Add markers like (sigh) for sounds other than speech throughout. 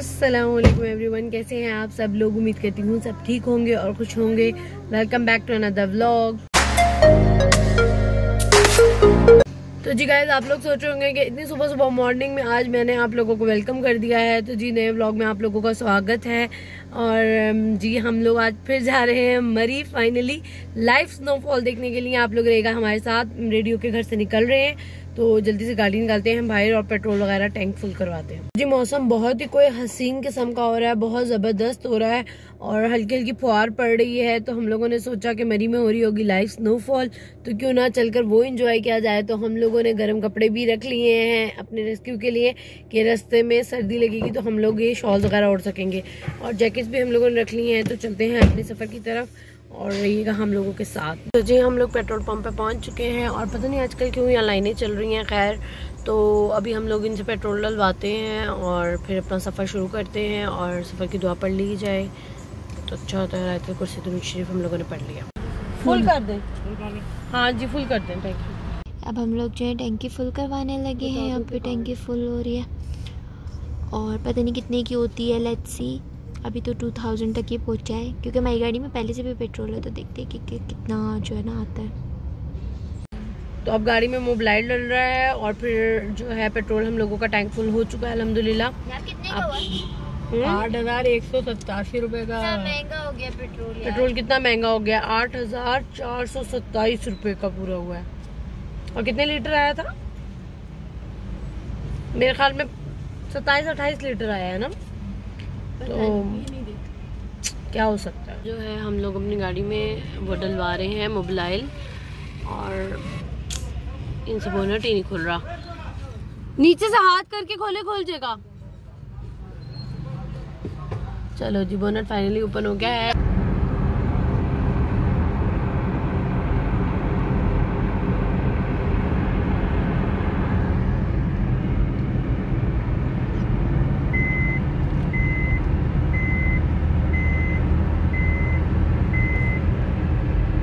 Aslam everyone कैसे हैं आप सब लोग? उम्मीद करती हूँ सब ठीक होंगे और खुश होंगे। Welcome back to another vlog तो जी गाइज़ आप लोग सोच रहे होंगे कि इतनी सुबह सुबह मॉर्निंग में आज मैंने आप लोगों को वेलकम कर दिया है। तो जी, नए व्लॉग में आप लोगों का स्वागत है। और जी, हम लोग आज फिर जा रहे हैं मरी फाइनली लाइव स्नोफॉल देखने के लिए आप लोग रहेगा हमारे साथ। रेडियो के घर से निकल रहे हैं। तो जल्दी से गाड़ी निकालते हैं हम बाहर और पेट्रोल वगैरह टैंक फुल करवाते हैं। जी, मौसम बहुत ही कोई हसीन किस्म का हो रहा है, बहुत ज़बरदस्त हो रहा है और हल्की हल्की फुहार पड़ रही है। तो हम लोगों ने सोचा कि मरी में हो रही होगी लाइव स्नोफॉल तो क्यों ना चलकर वो इंजॉय किया जाए। तो हम लोगों ने गर्म कपड़े भी रख लिए हैं अपने रेस्क्यू के लिए, कि रास्ते में सर्दी लगेगी तो हम लोग ये शॉल वगैरह ओढ़ सकेंगे। और जैकेट्स भी हम लोगों ने रख लिए हैं तो चलते हैं अपने सफ़र की तरफ़। और रहिएगा हम लोगों के साथ। तो जी हम लोग पेट्रोल पंप पे पहुँच चुके हैं और पता नहीं आजकल क्यों यहाँ लाइनें चल रही हैं खैर। तो अभी हम लोग इनसे पेट्रोल डलवाते हैं और फिर अपना सफ़र शुरू करते हैं और सफ़र की दुआ पढ़ ली जाए। तो अच्छा होता है रायत कुर्सी तो शरीफ हम लोगों ने पढ़ लिया। फुल कर दें? हाँ जी फुल कर दें थैंक यू अब हम लोग जो है टैंकी फुल करवाने लगे हैं अब भी टैंकी फुल हो रही है। और पता नहीं कितने की होती है लेट्स सी अभी तो 2000 तक ये पहुँचा है क्योंकि हमारी गाड़ी में पहले से भी पेट्रोल है तो देखते हैं कि, कि कितना जो है ना आता है। तो अब गाड़ी में मोबाइल डल रहा है और फिर जो है पेट्रोल हम लोगों का टैंक फुल हो चुका है अलहमदिल्ला? आठ हज़ार एक सौ सत्तासी रूपए का। महँगा हो गया पेट्रोल पेट्रोल कितना महँगा हो गया? आठ हज़ार चार सौ सत्ताईस रूपए का पूरा हुआ है। और कितने लीटर आया था? मेरे ख्याल में सत्ताईस अट्ठाईस लीटर आया है ना? तो क्या हो सकता है? जो है हम लोग अपनी गाड़ी में वो डलवा रहे हैं मोबाइल और इनसे बोनट ही नहीं खुल रहा। नीचे से हाथ करके खोले खोल जाएगा चलो जी बोनट फाइनली ओपन हो गया है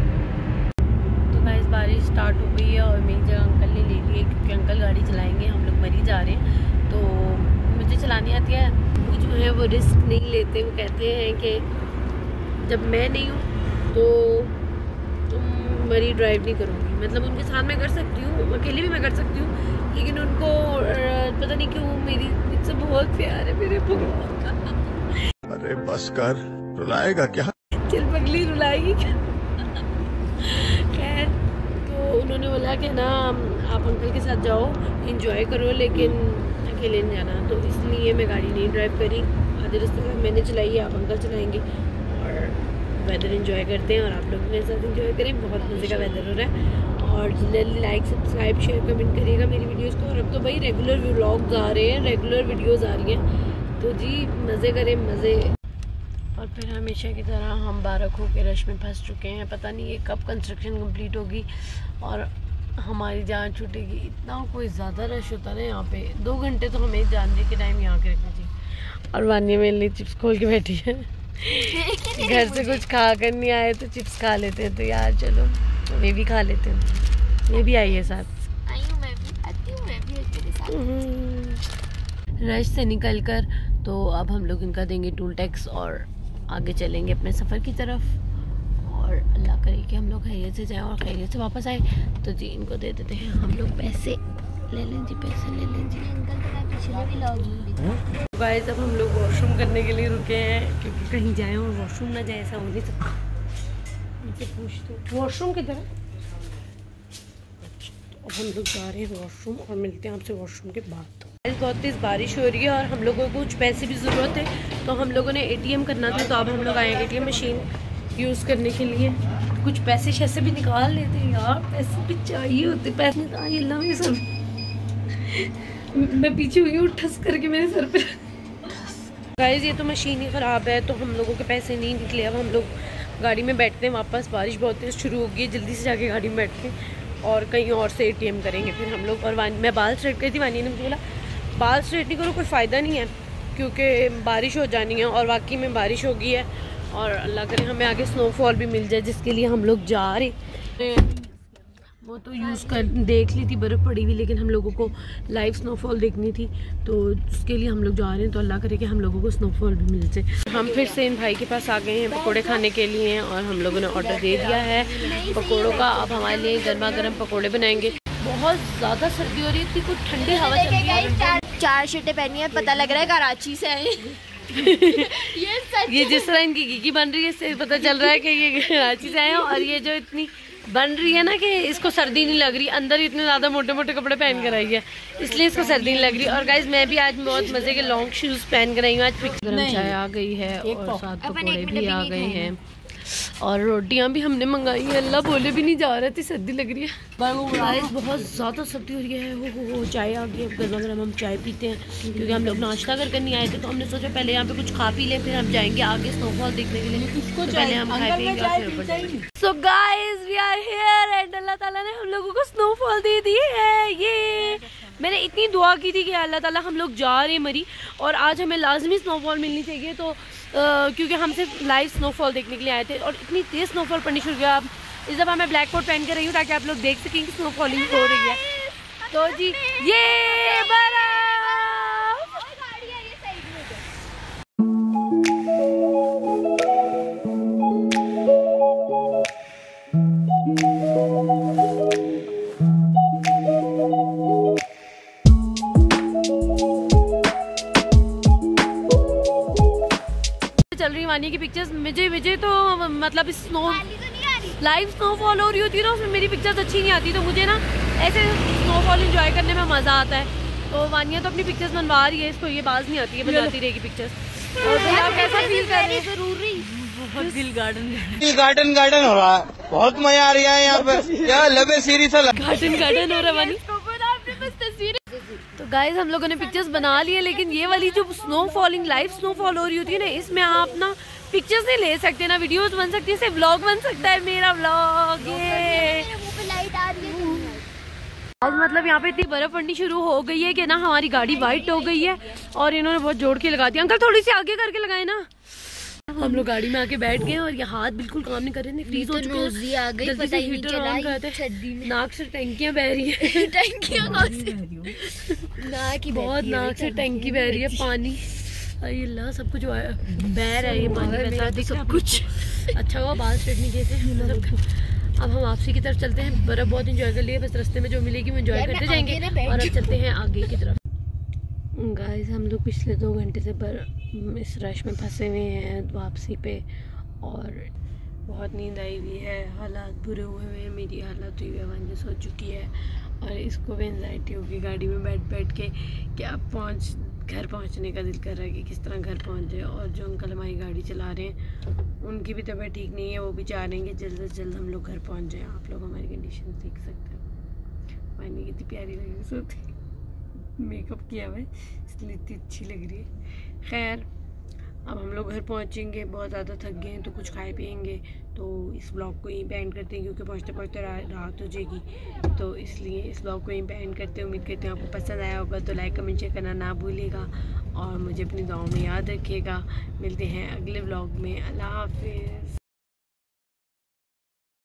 तो गाइस बारिश स्टार्ट हो गई है और मेरी जगह अंकल ने ले ली है क्योंकि अंकल गाड़ी चलाएँगे हम लोग मरी जा रहे हैं। तो मुझे चलानी आती है। वो जो है वो रिस्क नहीं लेते। वो कहते हैं कि जब मैं नहीं हूँ तो तुम मरी ड्राइव नहीं करोगी। मतलब उनके साथ मैं कर सकती हूँ अकेले भी मैं कर सकती हूँ लेकिन उनको पता नहीं क्यों मेरी मुझसे बहुत प्यार है मेरे भगवान का। अरे बस कर। रुलाएगा क्या? चल पगली रुलाएगी क्या? खैर तो उन्होंने बोला कि ना आप अंकल के साथ जाओ। इंजॉय करो, लेकिन अकेले नहीं जाना। तो इसलिए मैं गाड़ी नहीं ड्राइव करी। आधे रास्ते में मैंने चलाई है, आप अंकल चलाएँगे। और वेदर इंजॉय करते हैं और आप लोग मेरे साथ इंजॉय करें। बहुत मज़े का वेदर हो रहा है। और जल्दी लाइक सब्सक्राइब शेयर कमेंट करिएगा मेरी वीडियोस को। और अब तो भाई रेगुलर व्लॉग्स आ रहे हैं रेगुलर वीडियोस आ रही हैं। तो जी, मज़े करें, मज़े। और फिर हमेशा की तरह हम बारक के रश में फंस चुके हैं। पता नहीं ये कब कंस्ट्रक्शन कंप्लीट होगी। और हमारी जान छूटेगी। इतना कोई ज़्यादा रश होता ना यहाँ पे। दो घंटे तो हमें जानने के टाइम यहाँ के रखनी चाहिए। और वानिया मेरे लिए चिप्स खोल के बैठी है। (laughs) घर से कुछ खा कर नहीं आए तो चिप्स खा लेते हैं। तो यार चलो वे भी खा लेते हैं। ये भी आई है साथ। आई हूँ मैं भी आती हूँ मैं भी तेरे साथ। हम्म। रश से निकल कर तो अब हम लोग इनका देंगे टूल टैक्स और आगे चलेंगे अपने सफ़र की तरफ़। और अल्लाह करे कि हम लोग खैरियत से जाएँ और खैरियत से वापस आए। तो जी इनको दे देते हैं। हम लोग पैसे ले लें जी पैसे ले लें जी। अंकल गाइस अब हम लोग वॉशरूम करने के लिए रुके हैं क्योंकि कहीं जाए और वॉशरूम ना जाए ऐसा हो नहीं सकता। उनसे पूछ दो वॉशरूम किधर है? अच्छा, तो अब हम लोग जा रहे हैं वॉशरूम और मिलते हैं आपसे वॉशरूम के बाद। बहुत तेज़ बारिश हो रही है और हम लोगों को कुछ पैसे भी ज़रूरत है। तो हम लोगों ने एटीएम करना था तो अब हम लोग आए एटीएम मशीन यूज़ करने के लिए। कुछ पैसे शैसे भी निकाल लेते हैं यार। पैसे भी चाहिए होते, पैसे चाहिए अल्लाह मेरे मैं पीछे हुई हूँ, ठस करके मेरे सर पे। गाइस ये तो मशीन ही ख़राब है तो हम लोगों के पैसे नहीं निकले। अब हम लोग गाड़ी में बैठते हैं, वापस बारिश बहुत तेज़ शुरू हो गई है, जल्दी से जाके गाड़ी में बैठते हैं। और कहीं और से एटीएम करेंगे फिर हम लोग। और वानी, मैं बाल स्ट्रेट करी थी, वानी ने मुझे बोला, बाल स्ट्रेट नहीं करो, कोई फ़ायदा नहीं है, क्योंकि बारिश हो जानी है और वाकई में बारिश हो गई है। और अल्लाह करे हमें आगे स्नोफॉल भी मिल जाए, जिसके लिए हम लोग जा रहे वो तो यूज़ कर, देख ली थी, बर्फ़ पड़ी हुई, लेकिन हम लोगों को लाइव स्नोफॉल देखनी थी। तो उसके लिए हम लोग जा रहे हैं तो अल्लाह करे कि हम लोगों को स्नोफॉल भी मिल जाए। हम फिर से इन भाई के पास आ गए हैं, पकोड़े खाने के लिए, और हम लोगों ने ऑर्डर दे दिया है पकोड़ों का। अब हमारे लिए गर्मा गर्म पकौड़े बनाएँगे। बहुत ज़्यादा सर्दी हो रही थी कुछ ठंडी हवा चल रही है। चार शर्टें पहनी है, पता लग रहा है, कराची से आए ये सच ये जिस तरह इनकी घीघी बन रही है इससे पता चल रहा है कि ये कराची से आए हैं और ये जो इतनी बन रही है ना कि इसको सर्दी नहीं लग रही अंदर इतने ज़्यादा मोटे मोटे कपड़े पहन कर आई है इसलिए इसको सर्दी नहीं लग रही। और गाइज़ मैं भी आज बहुत मज़े के लॉन्ग शूज़ पहन कर आई हूँ आज पिक्चर चाय आ गई है और साथ पकौड़े भी आ गए हैं। और रोटियाँ भी हमने मंगाई हैं। अल्लाह बोले भी नहीं जा रहे थे सर्दी लग रही है। गाइस बहुत ज़्यादा सर्दी हो रही है। वो हो चाय आ गई गर्मा गर्म हम चाय पीते हैं क्योंकि हम लोग नाश्ता कर कर नहीं आए थे तो हमने सोचा पहले यहाँ पे कुछ खा पी लें फिर हम जाएँगे आगे स्नोफॉल देखने के लिए। तो पहले हम खाए पियेंगे so guys we are here and Allah Taala ने हम लोगों को स्नोफॉल दे दी है। ये मैंने इतनी दुआ की थी कि अल्लाह ताला हम लोग जा रहे हैं मरी, और आज हमें लाजमी स्नोफॉल मिलनी चाहिए। तो क्योंकि हम सिर्फ़ लाइव स्नोफॉल देखने के लिए आए थे, और इतनी तेज़ स्नोफॉल पड़नी शुरू किया इस दफ़ा मैं ब्लैक कोट पहन कर रही हूँ ताकि आप लोग देख सकें कि स्नोफॉलिंग हो रही है। तो जी, ये पानी की पिक्चर्स मुझे मुझे तो मतलब स्नो लाइव स्नोफॉल हो रही होती है ना उसमें मेरी पिक्चर्स अच्छी नहीं आती। तो मुझे ना ऐसे स्नोफॉल इंजॉय करने में मज़ा आता है। तो वानिया तो अपनी पिक्चर्स बनवा रही है इसको ये बाज नहीं आती है बनाती रहेगी पिक्चर्स और आप कैसा फील कर रहे हैं? ज़रूरी। बहुत दिल गार्डन गार्डन गार्डन हो रहा है। बहुत मज़ा आ रही है यहाँ पे क्या लबे सीरी सा गार्डन गार्डन हो रहा है तो गाइज़ हम लोगों ने पिक्चर्स बना लिए लेकिन ये वाली जो snow falling live snowfall हो रही होती है ना इसमें आप ना पिक्चर्स नहीं ले सकते ना वीडियोस बन सकती है सिर्फ़ व्लॉग बन सकता है मेरा व्लॉग ये। आज मतलब यहाँ पे इतनी बर्फ़ पड़नी शुरू हो गई है कि ना हमारी गाड़ी वाइट हो गई है और इन्होंने बहुत जोड़ के लगा दिया। अंकल थोड़ी सी आगे करके लगाए ना। हम लोग गाड़ी में आके बैठ गए और ये हाथ बिल्कुल काम नहीं कर रहे थे फ्रीज हो चुके हैं। आ गई पता ही हीटर ऑन करते नाक से टंकियाँ बह रही (laughs) (laughs) है। टंकियाँ नाक बहुत नाक से टंकी बह रही है पानी। अल्लाह सब कुछ बह रहा है ये पानी बहता सब कुछ। अच्छा हुआ बाल स्ट्रेट नहीं किए थे। (laughs) मतलब अब हम वापसी की तरफ़ चलते हैं। बर्फ़ बहुत इंजॉय कर लिए बस रास्ते में जो मिलेगी वो इंजॉय करते जाएँगे। और अब चलते हैं आगे की तरफ़। गाइस हम लोग पिछले दो घंटे से बर इस रश में फंसे हुए हैं वापसी पे और बहुत नींद आई हुई है। हालात बुरे हुए हुए हैं। मेरी हालत हुई है हो चुकी है और इसको भी एनजाइटी होगी गाड़ी में बैठ बैठ के कि अब पहुँच, घर पहुँचने का दिल कर रहा है कि किस तरह घर पहुँच जाए और जो अंकल हमारी गाड़ी चला रहे हैं, उनकी भी तबीयत ठीक नहीं है, वो भी चाह रहे हैं कि जल्द से जल्द हम लोग घर पहुँच जाएँ। आप लोग हमारी कंडीशन देख सकते हैं। मैंने कितनी प्यारी लगी सोती। मेकअप किया हुआ है, इसलिए इतनी अच्छी लग रही है। खैर, अब हम लोग घर पहुँचेंगे, बहुत ज़्यादा थक गए हैं तो कुछ खाए पियेंगे तो इस ब्लॉग को यहीं बैंड करते हैं, क्योंकि पहुँचते पहुँचते रात हो जाएगी। तो इसलिए इस ब्लॉग को यहीं बैंड करते हैं, उम्मीद करते हैं आपको पसंद आया होगा तो लाइक कमेंट शेयर करना ना भूलिएगा, और मुझे अपनी दुआओं में याद रखिएगा। मिलते हैं अगले ब्लॉग में, अल्लाह हाफिज़।